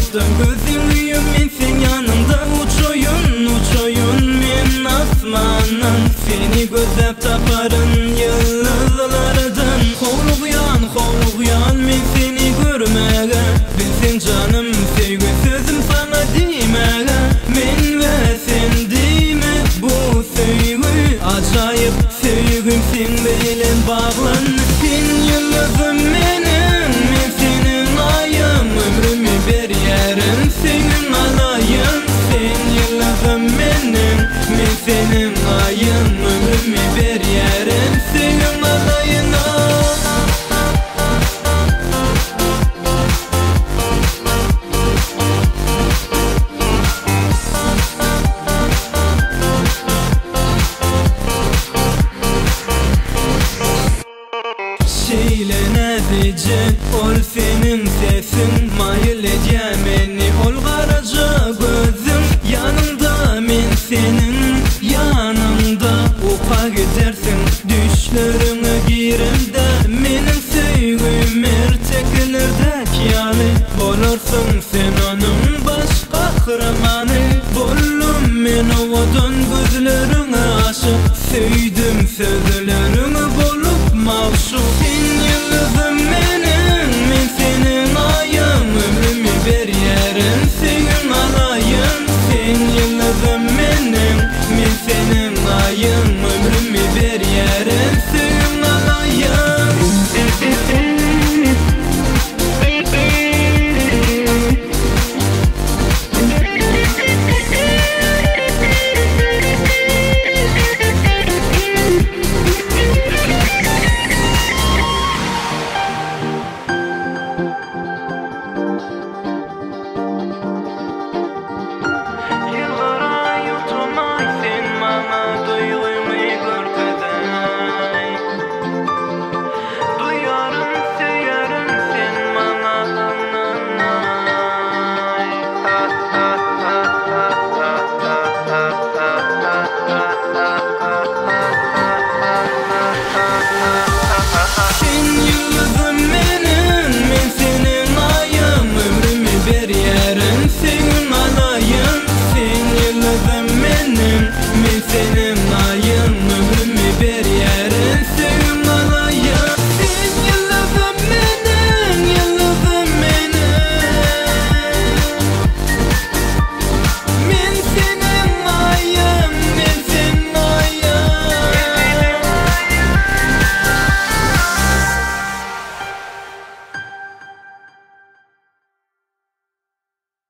başta gözümüyüm men sen yanında uçoyun uçoyun men asmanan seni gözlep taparın yıldızlardan Hovluğuyan hovluğuyan men seni görmege Bilsin canım sevgi sözüm sana dimege Men ve sen dime bu sevgi senin ayım Ömrümü bir yerim senin alayım Şeyle ne diyecek ol senin sesin Mayıl edeceğim beni ol sevgim erteklerdeki yani. Olursun sen onun baş kahramanı. Bollum men